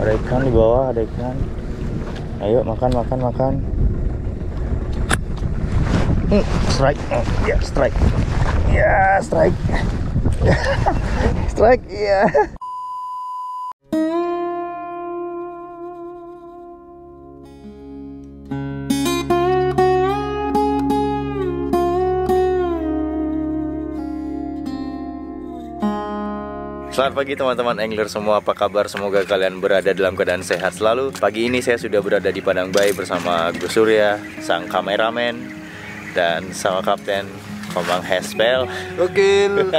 Ada ikan di bawah, ada ikan. Ayo makan, makan, makan. Hmm, strike, oh, ya strike, ya strike, strike, ya. Selamat pagi teman-teman angler semua, apa kabar? Semoga kalian berada dalam keadaan sehat selalu. Pagi ini saya sudah berada di Padang Bay bersama Gus Surya, sang kameramen Dan sama Kapten Komang Hespel. Gokil.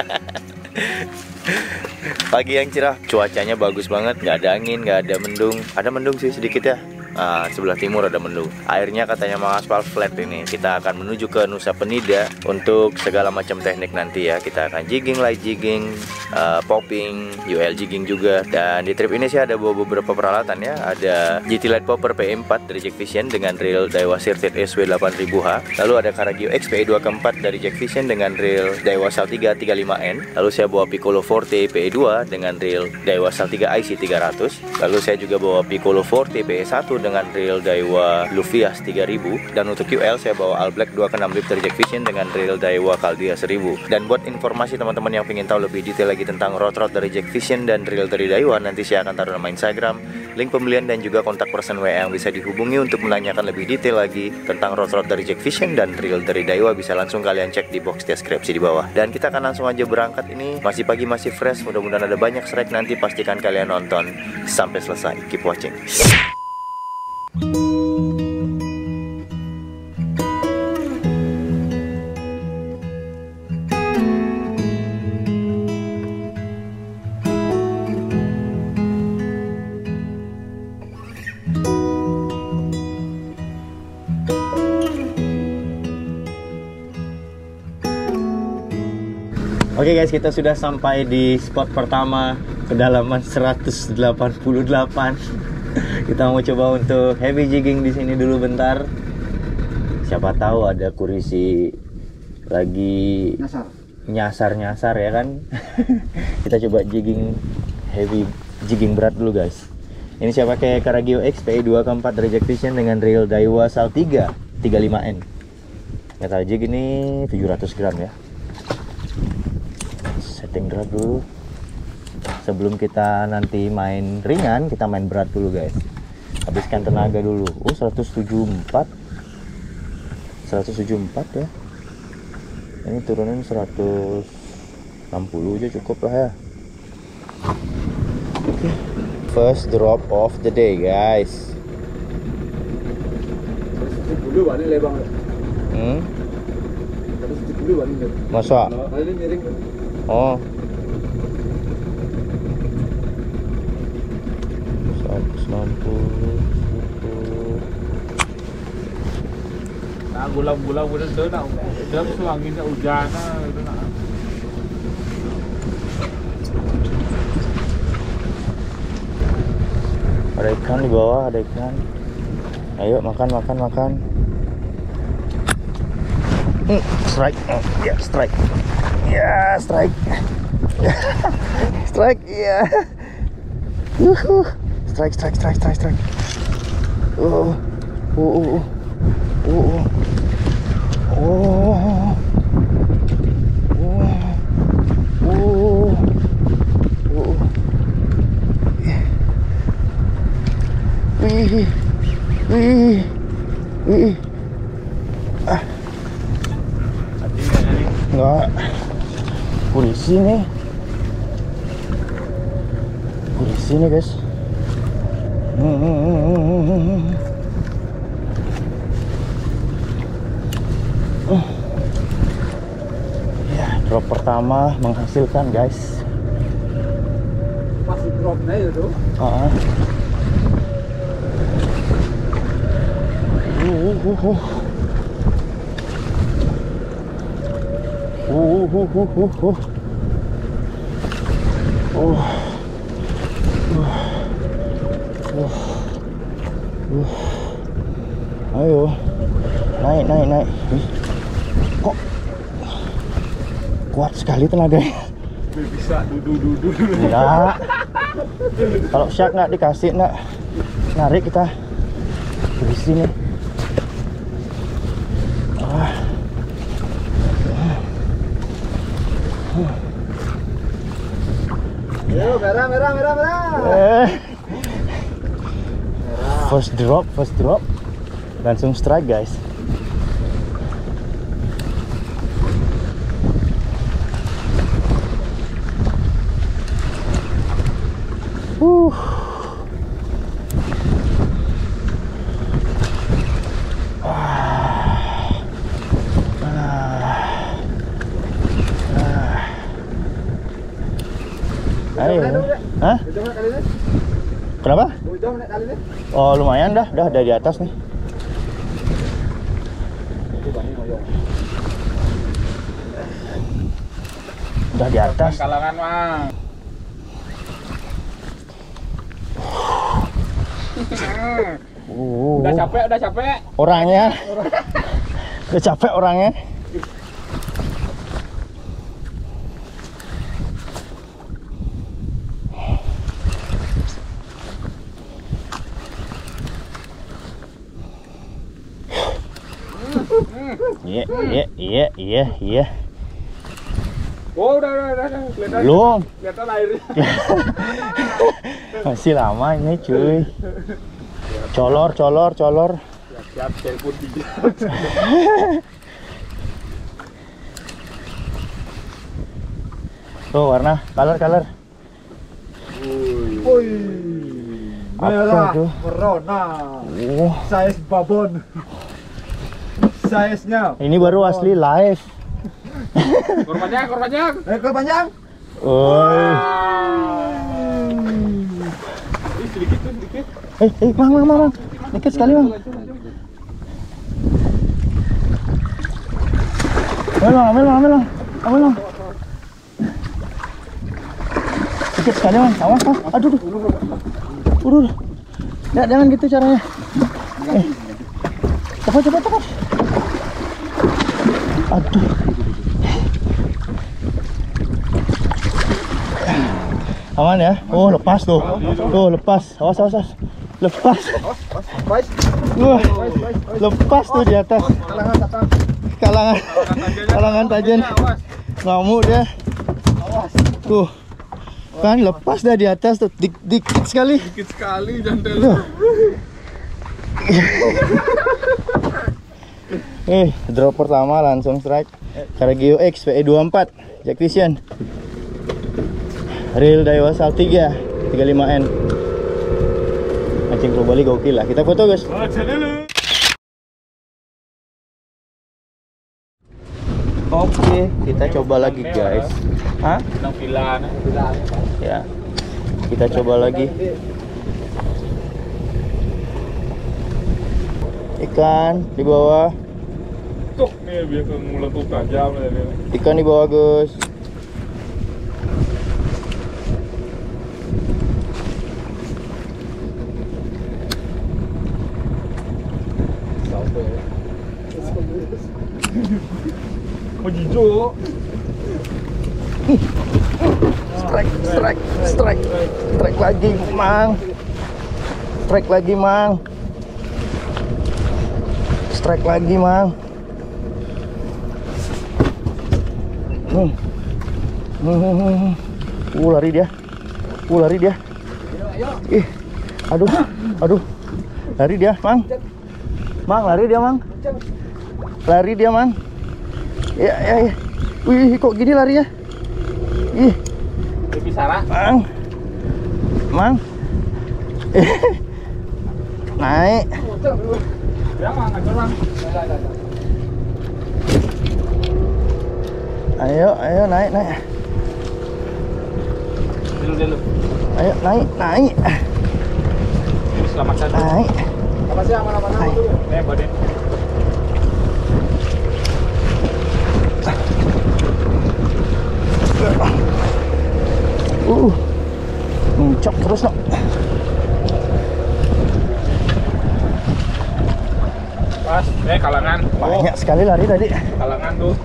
Pagi yang cerah, cuacanya bagus banget, nggak ada angin, nggak ada mendung. Ada mendung sih sedikit ya Ah, sebelah timur ada mendung. Airnya katanya mengaspal flat ini. Kita akan menuju ke Nusa Penida untuk segala macam teknik nanti ya. Kita akan jigging, light jigging, uh, popping, UL jigging juga. Dan di trip ini sih ada beberapa peralatan ya. Ada GT Light Popper P4 dari Jack Vision dengan reel Daiwa Sirted SW 8000H. Lalu ada Karagio X PE 2 keempat dari Jack Vision dengan reel Daiwa Sal 3 35N. Lalu saya bawa Piccolo Forte PE2 dengan reel Daiwa Sal 3 IC 300. Lalu saya juga bawa Piccolo Forte PE1 dengan reel Daiwa Lufias 3000 dan untuk QL saya bawa All Black 2 ke 6 lip dari Jack Vision dengan reel Daiwa Caldia 1000 dan buat informasi teman-teman yang ingin tahu lebih detail lagi tentang rod rod dari Jack Vision dan reel dari Daiwa nanti saya akan taruh nama Instagram link pembelian dan juga kontak person WA yang bisa dihubungi untuk menanyakan lebih detail lagi tentang rod rod dari Jack Vision dan reel dari Daiwa. Bisa langsung kalian cek di box deskripsi di bawah. Dan kita akan langsung aja berangkat. Ini masih pagi masih fresh. Mudah-mudahan ada banyak strike nanti. Pastikan kalian nonton. Sampai selesai. Keep watching Oke guys, kita sudah sampai di spot pertama kedalaman 188. kita mau coba untuk heavy jigging di sini dulu bentar. Siapa tahu ada kurisi lagi Nyasar. nyasar-nyasar ya kan. kita coba jigging heavy jigging berat dulu guys. Ini saya pakai Karagio X PE 2 keempat Vision dengan reel Daiwa Sal 3 35N. Kata jig ini 700 gram ya setting berat dulu sebelum kita nanti main ringan kita main berat dulu guys. Habiskan tenaga dulu. Oh 174 174 ya. Ini turunin 160 aja cukup lah ya. Oke. First drop of the day guys. hmm? masa. Oh. 160 Nah, gulang-gulang udah tu nak. Dia tu angin nak hujan. Ada ikan di bawah, ada ikan. Ayo makan, makan, makan. Hmm, strike, oh, ya strike, ya strike, strike, ya. Yuhu. Strike, strike, strike, strike, strike. Oh, oh, oh, oh, oh, oh, oh, oh, oh, oh. Wih, wih, wih. Ah, Hati kan ni. enggak. Polisi nih. Polisi nih guys. Hmm. Uh. Ya, drop pertama menghasilkan guys. Masih drop na yun tu. Ah. Uh, uh, uh, uh. Uh, uh, uh, uh, uh, uh. Oh. Uh. Uh. Uh. Ayo. Naik, Kok kuat sekali tenaganya? Bisa dudu-dudu. Enggak. Kalau syak nggak dikasih nak narik kita di sini. Ah. Yo, merah, merah, merah, merah. Eh. First drop, first drop. Langsung strike guys. Uh. Ayo. Hah? Kenapa? Oh lumayan dah, dah dari atas nih. Udah di atas. Kalangan mah. Uh, Udah capek, udah capek. orangnya. Udah capek orangnya. Iya, iya, iya, iya, iya. Oh, udah, udah, udah, udah. Kelihatan, Belum. kelihatan airnya. Masih lama ini cuy. Color, color, color. Siap, siap, putih. Tuh warna, color, color. Woi. Apa Merah, merona. Wah, Size babon. Size-nya. ini baru asli live. Korbannya, korbannya. Ekor panjang. Woi. Ih, sedikit tuh, sedikit. Eh, eh, mang, mang, mang, mang. Dikit sekali, mang. Ambil, mang, ambil, mang, ambil, mang. Ambil, mang. Dikit sekali, mang. Awas, awas. Aduh, aduh. Aduh. Ya, jangan gitu caranya. Eh. Cepat, cepat, cepat. Aduh. Aman ya? Oh, lepas tuh. Tuh, lepas. Awas, awas, awas. Lepas. Wah, lepas tuh di atas. Kalangan. Kalangan tajen. Ngamuk dia. Tuh. Kan lepas dah di atas tuh. Dik, dikit sekali. Sedikit sekali, jantel. Eh, drop pertama langsung strike. Cargio X PE24 Jactician. Reel Daiwa Sal 3 35N. Mancing Pro Bali gokil lah. Kita foto, guys. Oke, kita coba lagi, guys. Hah? Ya. Kita coba lagi. Ikan di bawah. Ikan di bawah, Gus. Jijo. Strike, strike, strike. Strike lagi, Mang. Strike lagi, Mang. Strike lagi, Mang. Hmm. Hmm, hmm, hmm, hmm. Uh, lari dia. Uh, lari dia. Ih. Aduh, aduh. Lari dia, Mang. Mang, lari dia, Mang. Lari dia, Mang. Ya, ya, ya. Wih, kok gini lari ya? Ih, Lebih sarah. Mang. Mang. Naik. Ayo, ayo naik, naik. Dulu, dulu. Ayo naik, naik. Selamatkan dulu. Naik. Apa sih aman-aman dulu? Eh, badan. Uh. Mencok terus, no. Pas, eh kalangan. Oh, Banyak sekali lari tadi. kalangan tuh.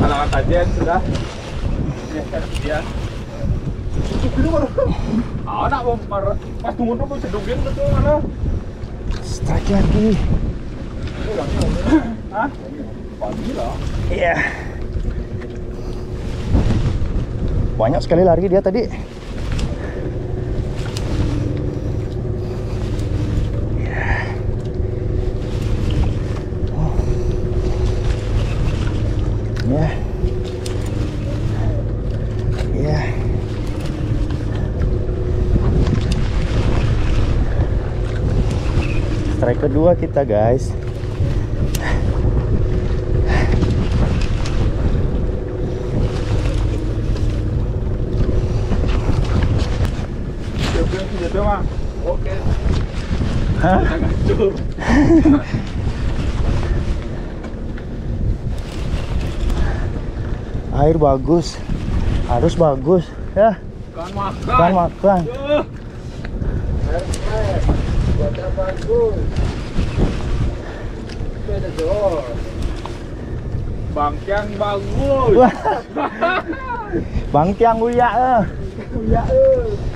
Kalangan tajen sudah. Ya, kan dia. Ah, nak mau mar- pas tunggu tuh sedungin tuh mana? Strike lagi. Hah? Pagi lah. Iya. Banyak sekali lari dia tadi. Iya. Oh. Iya. Iya. Strike kedua kita guys. Dia bilang sini tuh mah. Oke. Hah? Hancur. Air bagus. Harus bagus. Ya, Kan makan. kan makan. Cuaca bagus. Beda jauh. Bangkian bagus. Bang Tiang uya eh. Ya eh.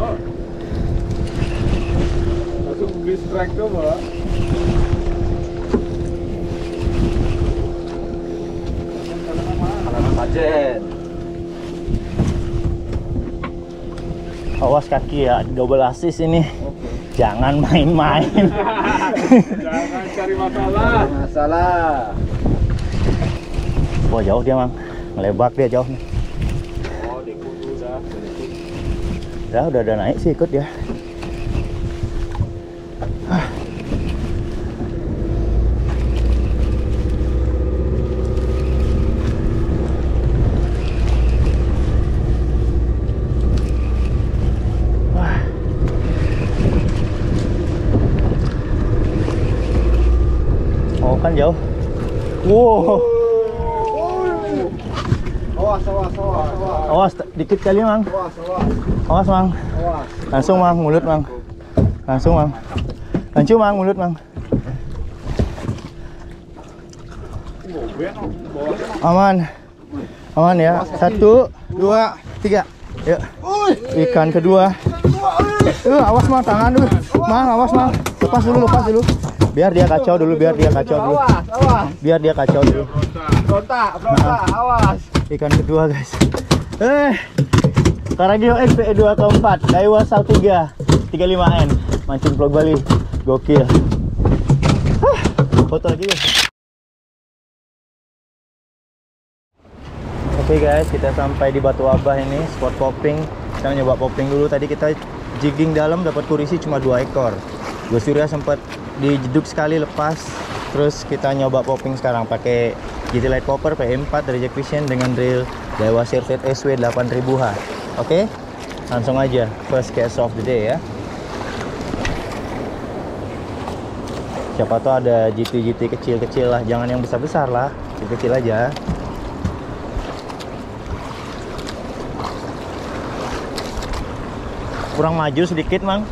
Mbak. Halaman budget. Awas kaki ya, double assist ini. Jangan main-main. Jangan cari masalah. Masalah. Wah jauh dia mang, ngelebak dia jauh nih. Oh, di kudu dah. Ya udah ada naik sih ikut dia. Jauh. Wow. Awas, awas, awas, awas. Awas dikit kali mang. Awas, awas, Awas mang. awas. Langsung mang, mulut mang. Langsung mang. Langsung mang, mulut mang. Aman. Aman ya. Satu, dua, tiga. Yuk. Ikan kedua. Uh, awas mang tangan dulu. Mang, awas mang. Lepas dulu, lepas dulu. Biar dia kacau dulu, biar dia kacau dulu. Awas, awas. Biar dia kacau dulu. Berontak, berontak, awas. Ikan kedua, guys. Eh. Karagio XPE 2 keempat, Daiwa Sal 3 35N. Mancing vlog Bali. Gokil. Foto lagi deh. Oke guys, kita sampai di Batu Abah ini, spot popping. Kita nyoba popping dulu. Tadi kita jigging dalam dapat kurisi cuma dua ekor. Gus Surya sempat dijeduk sekali lepas. Terus kita nyoba popping sekarang pakai GT Light Popper P4 dari Jack Vision dengan drill Daiwa Sirtet SW 8000H. Oke? Langsung aja first cast of the day ya. Siapa tahu ada GT-GT kecil-kecil lah, jangan yang besar-besar lah, kecil-kecil aja. kurang maju sedikit mang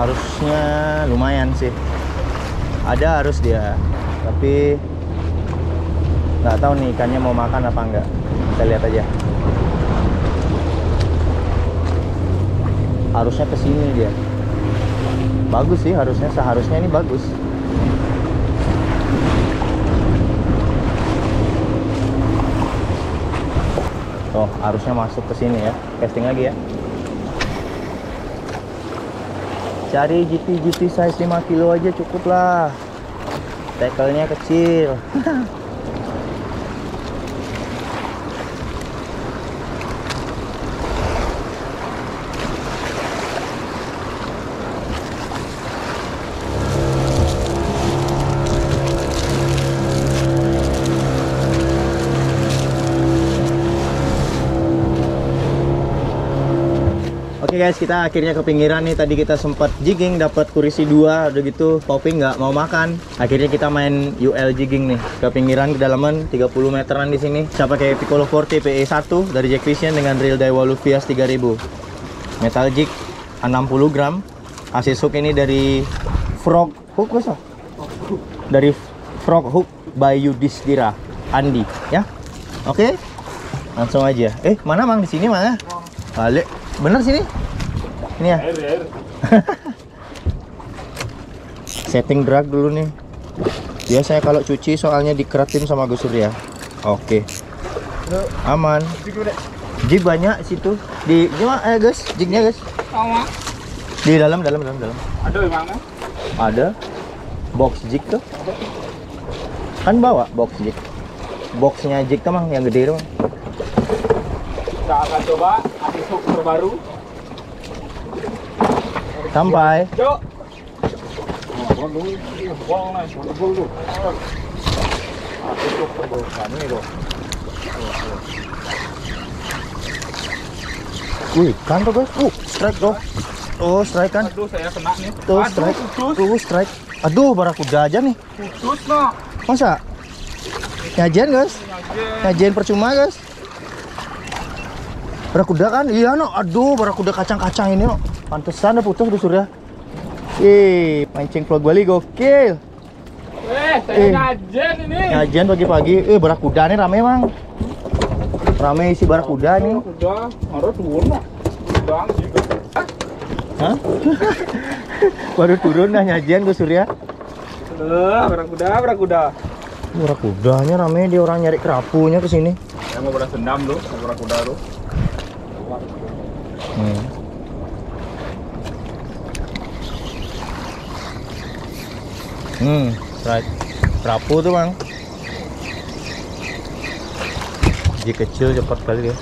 harusnya lumayan sih. Ada harus dia tapi nggak tahu nih ikannya mau makan apa enggak kita lihat aja. Harusnya ke sini dia. Bagus sih harusnya seharusnya ini bagus. Oh, harusnya masuk ke sini ya. Casting lagi ya. Cari GT GT size 5 kilo aja cukup lah. tackle-nya kecil. guys, kita akhirnya ke pinggiran nih. Tadi kita sempat jigging, dapat kurisi dua, udah gitu popping nggak mau makan. Akhirnya kita main UL jigging nih ke pinggiran kedalaman 30 meteran di sini. Saya pakai Piccolo Forte PE1 dari Jack Vision dengan reel Daiwa Lufias 3000. Metal jig 60 gram. AC hook ini dari Frog Hook bisa? Dari Frog Hook by Yudhistira Andi ya. Oke. Langsung aja. Eh, mana Mang di sini mana? Balik. Bener sini? Ini ya. Air, air. Setting drag dulu nih. Biasanya kalau cuci soalnya dikeratin sama Gus Surya. Oke. Aman. Jig banyak situ. Di gimana eh guys? Jignya guys. Sama. Di dalam dalam dalam dalam. Ada di mana? Ada box jig tuh. Kan bawa box jig. Boxnya jig tuh mang yang gede tuh. Mang. Kita akan coba terbaru. Sampai. Cok. Wih, kan tuh guys. Uh, strike tuh. Oh, strike kan. Aduh, saya kena nih. Tuh strike. Tuh strike. Aduh, barakuda aja nih. Putus, no. Masa? Nyajian guys? Nyajen. Nyajian percuma guys? Barakuda kan? Iya no. Aduh, barakuda kacang-kacang ini no. Pantesan udah putus Gus Surya. Ih, mancing vlog Bali gokil. Eh, saya Eh. nyajen ini. Nyajian pagi-pagi. Eh, barakuda nih rame mang. Rame isi barakuda nih. Udah, harus turun no. Udah, juga. Hah? Baru turun dah nyajian Gus Surya. Eh, berakuda, berakuda. Barakudanya rame dia orang nyari kerapunya ke sini. Saya mau beras dendam lu, berakuda lu. Hmm. Hmm, right. Kerapu tuh bang. Ji kecil cepat kali dia.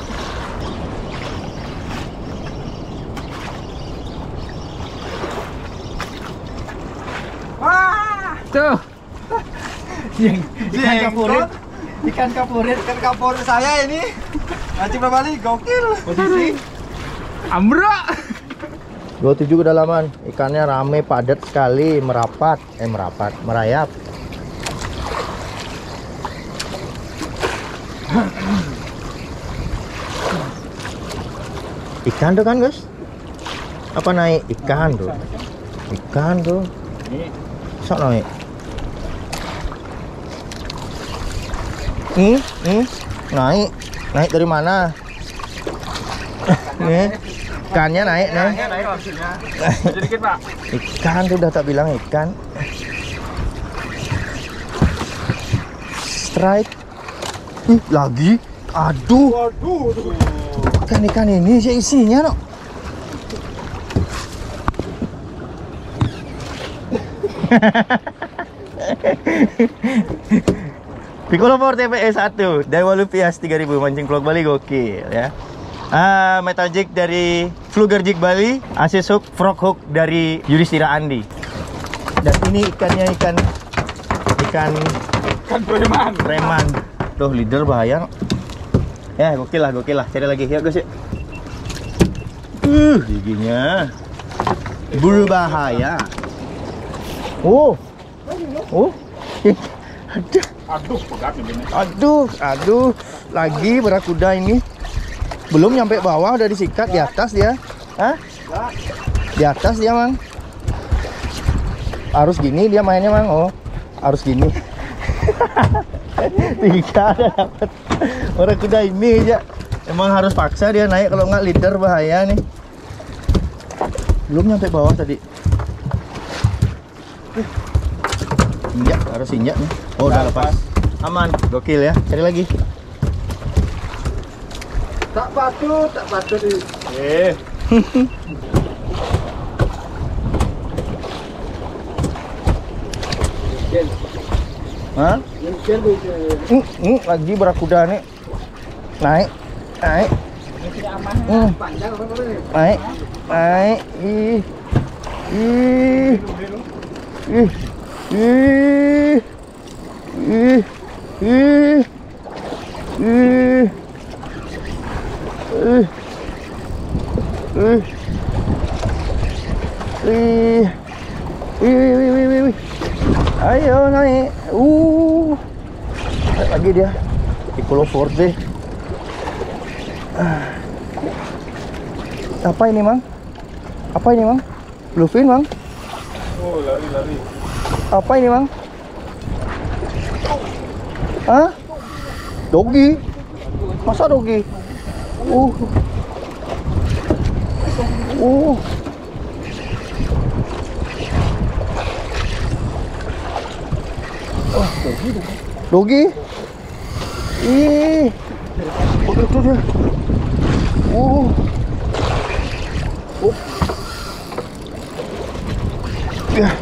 Tuh. Ikan kapurit. Ikan kapurit. Ikan kapur saya ini. Mancing Bali gokil. Posisi. Ambra. 27 kedalaman. Ikannya rame padat sekali, merapat. Eh merapat, merayap. Ikan tuh kan, Gus? Apa naik ikan tuh? Ikan tuh. Ini Sok naik. Hmm, hmm, naik. Naik dari mana? Nih, ikannya naik nih. Sedikit, Pak. Ikan tuh udah tak bilang ikan. Strike. Ih, lagi. Aduh, Waduh, ikan-ikan ini sih isinya, no. Piccolo Forte PE1 Daiwa Lupias 3000 mancing vlog Bali gokil ya. Ah, metal jig dari Fluger Jig Bali, Asis Hook, Frog Hook dari Yudhistira Andi. Dan ini ikannya ikan ikan Kan preman. preman. Tuh leader bahaya. Ya, gokil lah, gokil lah. Cari lagi ya, guys ya. Uh, giginya berbahaya. Oh. Oh. Aduh. Aduh, pegat gini. Aduh, aduh, lagi barakuda ini. Belum nyampe bawah udah disikat di atas dia. Hah? Di atas dia, Mang. Harus gini dia mainnya, Mang. Oh, harus gini. Tiga ada dapat. Barakuda ini aja. Emang harus paksa dia naik kalau nggak leader bahaya nih. Belum nyampe bawah tadi. Injak, harus injak nih. Oh, udah lepas. Aman, gokil ya. Cari lagi. Tak patut, tak patut. Eh, Hah? Hmm, hmm, lagi berakuda nih. Naik, naik. Hmm. Naik, naik. Ih, ih, ih, ih, ih, ih, ih, ih, ih, ih, wih, wih, wih. Ayo naik. Uh. Lagi dia. Piccolo Forte. Apa ini, Mang? Apa ini, Mang? Bluefin, Mang? Oh, lari-lari. Apa ini, Mang? Hah? Dogi? Masa dogi? Uh. Uh. Oh, dogi? Ih. Oh, itu dia. Uh. Oh. Ya.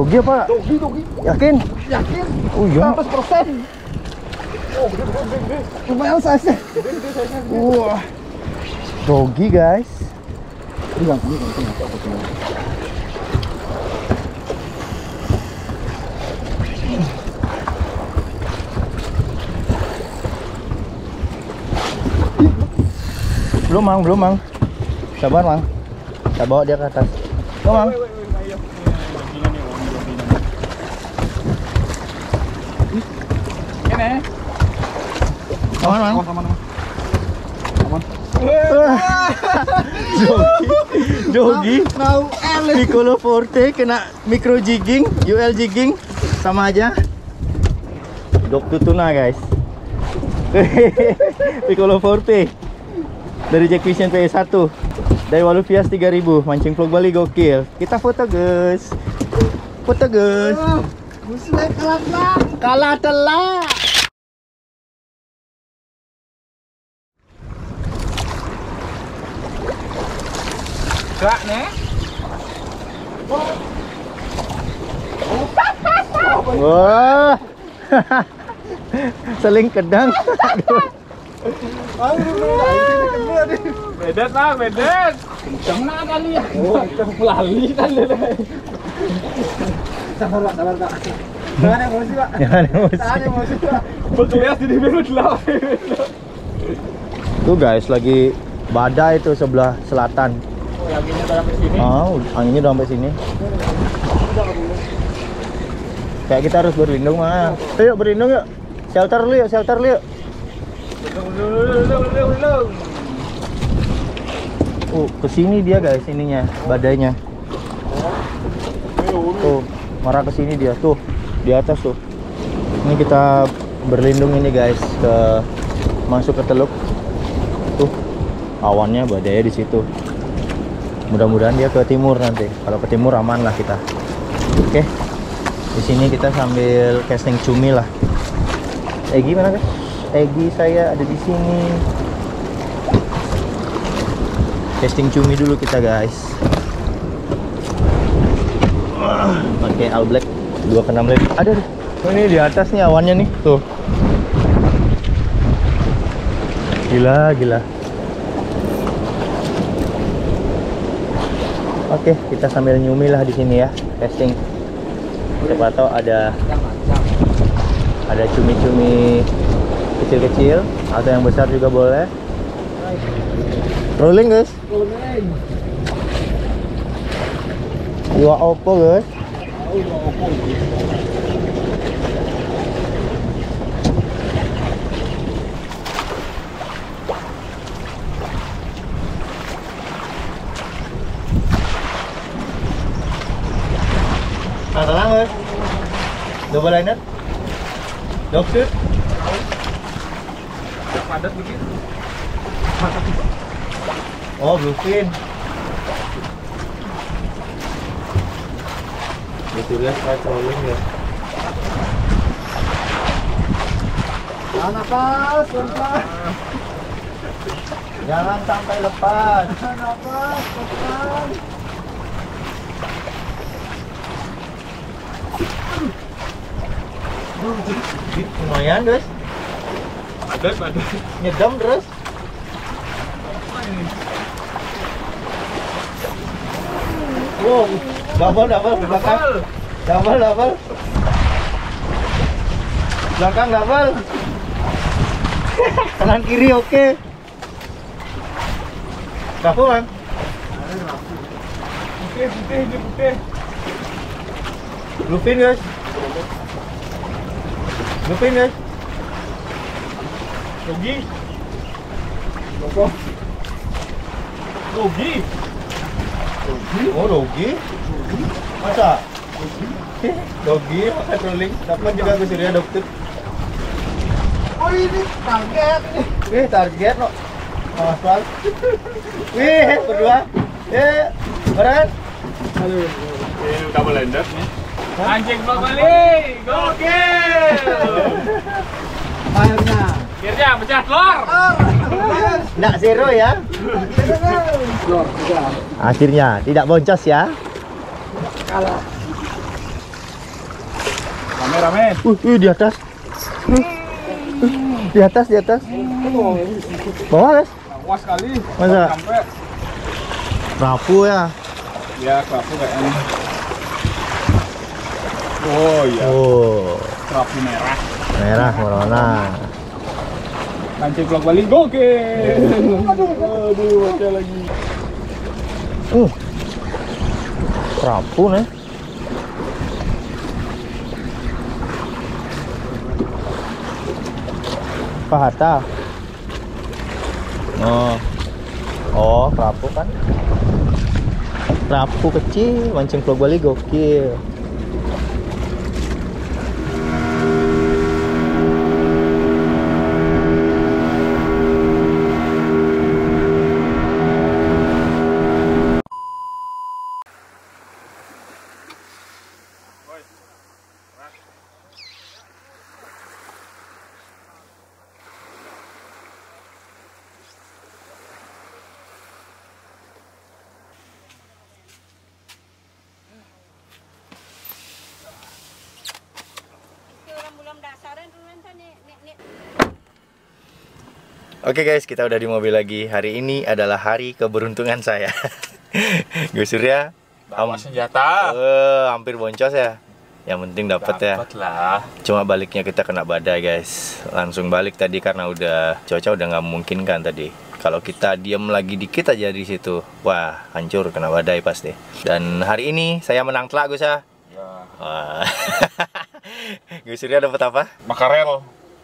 Dogi apa? Dogi, dogi. Yakin? Yakin? Oh iya. 100 persen. Lumayan size Wah. Dogi guys. Belum mang, belum mang. Sabar mang. Kita bawa dia ke atas. Belum mang. Aman. Aman, aman, aman. Jogi, Jogi, Mau L. Piccolo Forte kena micro jigging, UL jigging sama aja. Dok tutuna guys. Piccolo Forte dari Jack Vision PS1 dari Waluvias 3000 mancing vlog Bali gokil. Kita foto guys. Foto guys. Muslim kalah telak. Kalah telak. Gerak nih. Wah. Seling kedang. Aduh, lah, bedet. Kenceng lah kali ya. Oh, lali kali deh. Sabar, Pak, sabar, Pak. Jangan emosi, Pak. Jangan emosi. Jangan emosi, Pak. Bekelias di dulu lah. Tuh guys, lagi badai tuh sebelah selatan. Oh, yang ini udah sampai sini. Oh, anginnya udah sampai sini. Kayak kita harus berlindung mah. Ayo berlindung yuk. Shelter lu yuk, shelter lu yuk. Uh, ke sini dia guys ininya, badainya. Tuh, marah ke sini dia. Tuh, di atas tuh. Ini kita berlindung ini guys ke masuk ke teluk. Tuh, awannya badainya di situ. Mudah-mudahan dia ke timur nanti. Kalau ke timur aman lah kita. Oke. Di sini kita sambil casting cumi lah. Egi mana guys? Egi saya ada di sini. Casting cumi dulu kita guys. Pakai all black 2 ke 6 led. Ada. Oh, ini di atas nih awannya nih. Tuh. Gila, gila. Oke, kita sambil nyumi lah di sini ya, casting. Siapa tahu ada ada cumi-cumi kecil-kecil atau yang besar juga boleh. Rolling guys. Dua Oppo guys. Tatalangot. Double liner. Dog shoot. Padat begitu. Oh, bluefin. Betulnya saya trolling ya. Jangan. Jangan sampai lepas. Jangan lepas. Lumayan, guys. Ada, ada. Nyedam terus. Wow, double double belakang. Double double. Belakang double. Kanan kiri oke. Rafu kan? Putih, putih, putih. Lupin guys. Lupin guys. Rugi. Apa? Rugi. Oh dogi. Masa? Dogi pakai trolling. Dapat juga Gus Surya dokter. Oh ini target ini. Wih target no. Awas Pal. Wih berdua. Eh, berat. Ini double ender nih. Anjing blok balik. Gokil. Akhirnya. Akhirnya pecah telur. Nggak zero ya. Akhirnya tidak boncos ya. Kalah. Rame rame. Uh, uh di atas. Uh, uh, di atas, di atas. Bawah guys. Awas kali. Masa? Rapu ya. Ya, kerapu kayaknya. Oh iya, Oh, kerapu merah. merah corona. Mancing blok balik gokil. Aduh, aduh, ada lagi. Uh. Rapu nih. Pak Hatta. Oh. Oh, rapu kan. Rapu kecil, mancing vlog Bali gokil. Oke guys, kita udah di mobil lagi. Hari ini adalah hari keberuntungan saya. Gus Surya Bawa senjata. eh, hampir boncos ya. Yang penting dapat ya. Lah. Cuma baliknya kita kena badai guys. Langsung balik tadi karena udah cuaca udah nggak memungkinkan tadi. Kalau kita diam lagi dikit aja di situ, wah hancur kena badai pasti. Dan hari ini saya menang telak Gus ya. Ya. Wah. Gus Surya dapat apa? Makarel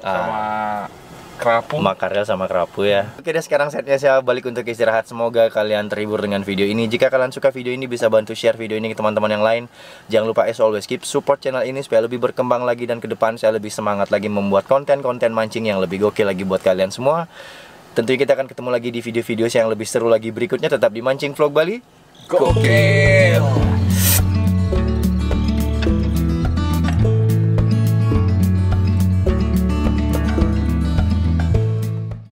Ah. Kerapu. Makarel sama kerapu ya. Oke deh sekarang saatnya saya balik untuk istirahat. Semoga kalian terhibur dengan video ini. Jika kalian suka video ini bisa bantu share video ini ke teman-teman yang lain. Jangan lupa as always keep support channel ini supaya lebih berkembang lagi dan ke depan saya lebih semangat lagi membuat konten-konten mancing yang lebih gokil lagi buat kalian semua. Tentunya kita akan ketemu lagi di video-video yang lebih seru lagi berikutnya tetap di Mancing Vlog Bali. Gokil.